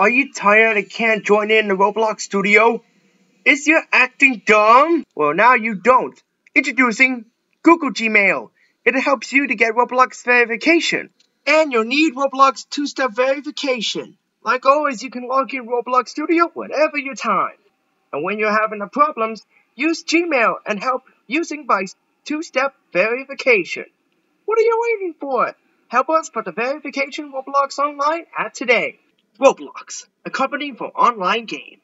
Are you tired and can't join in the Roblox studio? Is your acting dumb? Well, now you don't. Introducing Google Gmail. It helps you to get Roblox verification. And you'll need Roblox two-step verification. Like always, you can log in Roblox Studio whenever your time. And when you're having a problems, use Gmail and help using by two-step verification. What are you waiting for? Help us put the verification Roblox online at today. Roblox, a company for online games.